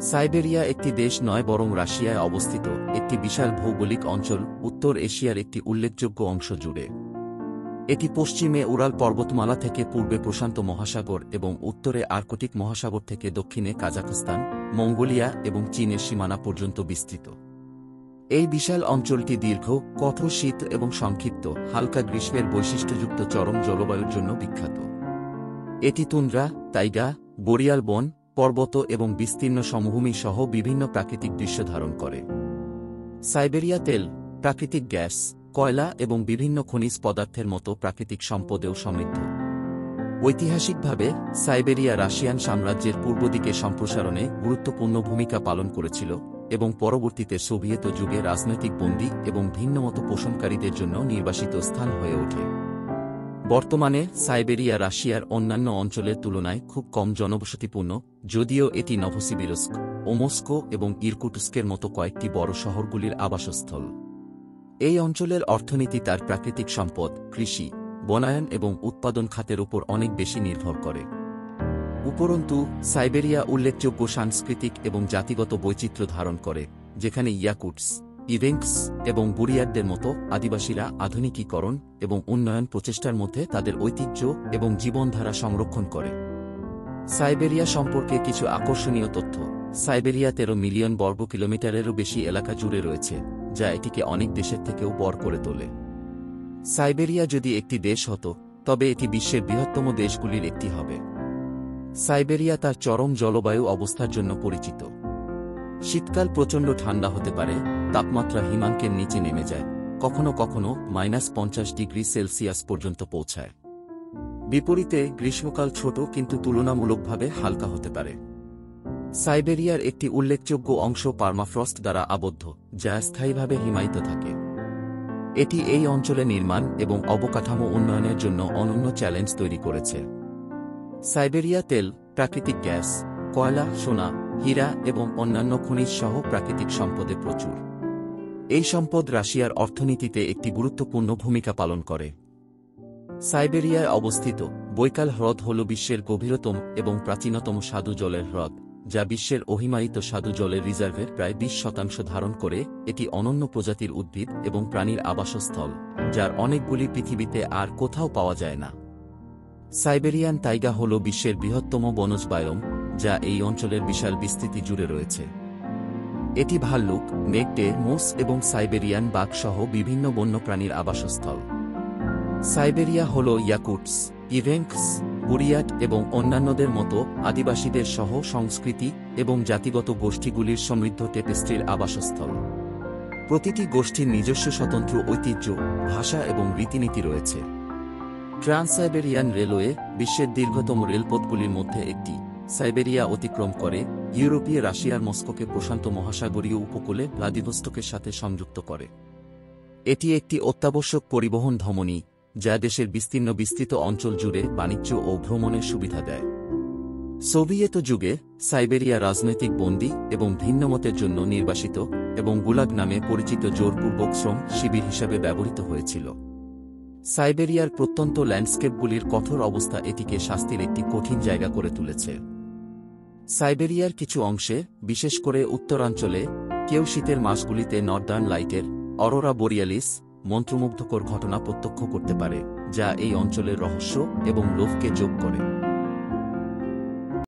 Siberia একটি দেশ নয় বরং রাশিয়ায় অবস্থিত, একটি বিশাল ভৌগোলিক অঞ্চল, উত্তর এশিয়ার একটি উল্লেখযোগ্য অংশ জুড়ে। এটি পশ্চিমে উরাল পর্বতমালা থেকে পূর্বে প্রশান্ত মহাসাগর এবং উত্তরে আর্কটিক মহাসাগর থেকে দক্ষিণে কাজাখস্তান, মঙ্গোলিয়া এবং চীনের সীমানা পর্যন্ত বিস্তৃত। এই বিশাল অঞ্চলটি দীর্ঘ, কঠোর শীত এবং সংক্ষিপ্ত, হালকা গ্রীষ্মের বৈশিষ্ট্যযুক্ত চরম জলবায়ুর জন্য বিখ্যাত। এটি তুন্দ্রা, তাইগা, বরিয়াল বন পর্বত এবং বিস্তীর্ণ সমভূমি সহ বিভিন্ন প্রাকৃতিক দৃশ্য ধারণ করে। সাইবেরিয়া তেল, প্রাকৃতিক গ্যাস, কয়লা এবং বিভিন্ন খনিজ পদার্থের মতো প্রাকৃতিক সম্পদেও সমৃদ্ধ। ঐতিহাসিকভাবে, সাইবেরিয়া রাশিয়ান সাম্রাজ্যের পূর্ব দিকে সম্প্রসারণে গুরুত্বপূর্ণ ভূমিকা পালন করেছিল এবং পরবর্তীতে সোভিয়েত যুগে রাজনৈতিক বন্দী এবং ভিন্নমত পোষণকারীদের জন্য নির্বাসিত স্থান হয়ে ওঠে। বর্তমানে সাইবেরিয়া রাশিয়ার অন্যান্য অঞ্চলের তুলনায় খুব কম জনবসতিপূর্ণ, যদিও এটি নভসিবিরস্ক, ওমস্কো এবং ইরকুটস্কের মতো কয়েকটি বড় শহরগুলির আবাসস্থল। এই অঞ্চলের অর্থনীতি তার প্রাকৃতিক সম্পদ, কৃষি, বনায়ন এবং উৎপাদন খাতের উপর অনেক বেশি নির্ভর করে। উপরন্তু, সাইবেরিয়া উল্লেখযোগ্য সাংস্কৃতিক এবং জাতিগত বৈচিত্র্য ধারণ করে, যেখানে ইয়াকুটস ইভেঙ্কস এবং বুরিয়ারদের মতো আদিবাসীরা আধুনিকীকরণ এবং উন্নয়ন প্রচেষ্টার মধ্যে তাদের ঐতিহ্য এবং জীবনধারা সংরক্ষণ করে। সাইবেরিয়া সম্পর্কে কিছু আকর্ষণীয় তথ্য। সাইবেরিয়া তেরো মিলিয়ন বর্গ কিলোমিটারেরও বেশি এলাকা জুড়ে রয়েছে, যা এটিকে অনেক দেশের থেকেও বড় করে তোলে। সাইবেরিয়া যদি একটি দেশ হতো, তবে এটি বিশ্বের বৃহত্তম দেশগুলির একটি হবে। সাইবেরিয়া তার চরম জলবায়ু অবস্থার জন্য পরিচিত। শীতকাল প্রচণ্ড ঠান্ডা হতে পারে তাপমাত্রা হিমাঙ্কের নিচে নেমে যায়, কখনো কখনো মাইনাস পঞ্চাশ ডিগ্রি সেলসিয়াস পর্যন্ত পৌঁছায়। বিপরীতে গ্রীষ্মকাল ছোট কিন্তু তুলনামূলকভাবে হালকা হতে পারে। সাইবেরিয়ার একটি উল্লেখযোগ্য অংশ পার্মাফ্রস্ট দ্বারা আবদ্ধ, যা স্থায়ীভাবে হিমায়িত থাকে। এটি এই অঞ্চলে নির্মাণ এবং অবকাঠামো উন্নয়নের জন্য অনন্য চ্যালেঞ্জ তৈরি করেছে। সাইবেরিয়া তেল, প্রাকৃতিক গ্যাস, কয়লা, সোনা, হীরা এবং অন্যান্য খনিজ সহ প্রাকৃতিক সম্পদে প্রচুর। এই সম্পদ রাশিয়ার অর্থনীতিতে একটি গুরুত্বপূর্ণ ভূমিকা পালন করে। সাইবেরিয়ায় অবস্থিত, বৈকাল হ্রদ হল বিশ্বের গভীরতম এবং প্রাচীনতম স্বাদু জলের হ্রদ, যা বিশ্বের অহিমায়িত স্বাদু জলের রিজার্ভের প্রায় বিশ শতাংশ ধারণ করে, এটি অনন্য প্রজাতির উদ্ভিদ এবং প্রাণীর আবাসস্থল, যার অনেকগুলি পৃথিবীতে আর কোথাও পাওয়া যায় না। সাইবেরিয়ান তাইগা হল বিশ্বের বৃহত্তম বনজ বায়ম, যা এই অঞ্চলের বিশাল বিস্তৃতি জুড়ে রয়েছে। এটি ভাল্লুক মেঘটে মোস এবং সাইবেরিয়ান বাঘ সহ বিভিন্ন বন্যপ্রাণীর আবাসস্থল। সাইবেরিয়া হল ইয়াকুটস, ইভেঙ্কস বুরিয়াট এবং অন্যান্যদের মতো আদিবাসীদের সহ সংস্কৃতি এবং জাতিগত গোষ্ঠীগুলির সমৃদ্ধ টেপেস্ট্রির আবাসস্থল। প্রতিটি গোষ্ঠীর নিজস্ব স্বতন্ত্র ঐতিহ্য, ভাষা এবং রীতিনীতি রয়েছে। ট্রান্সাইবেরিয়ান রেলওয়ে বিশ্বের দীর্ঘতম রেলপথগুলির মধ্যে একটি। সাইবেরিয়া অতিক্রম করে, ইউরোপীয় রাশিয়ার মস্কোকে প্রশান্ত মহাসাগরীয় উপকূলে ভ্লাদিভস্টকের সাথে সংযুক্ত করে। এটি একটি অত্যাবশ্যক পরিবহন ধমনী, যা দেশের বিস্তীর্ণ বিস্তৃত অঞ্চল জুড়ে বাণিজ্য ও ভ্রমণের সুবিধা দেয়। সোভিয়েত যুগে, সাইবেরিয়া রাজনৈতিক বন্দী এবং ভিন্নমতের জন্য নির্বাসিত এবং গুলাগ নামে পরিচিত জোরপূর্বক শ্রম শিবির হিসাবে ব্যবহৃত হয়েছিল। সাইবেরিয়ার প্রত্যন্ত ল্যান্ডস্কেপগুলির কঠোর অবস্থা এটিকে শাস্তির একটি কঠিন জায়গা করে তুলেছে। সাইবেরিয়ার কিছু অংশে, বিশেষ করে উত্তরাঞ্চলে, কেউ শীতের মাসগুলিতে নর্দার্ন লাইটের, অরোরা বোরিয়ালিস, মন্ত্রমুগ্ধকর ঘটনা প্রত্যক্ষ করতে পারে, যা এই অঞ্চলের রহস্য এবং লোভকে যোগ করে।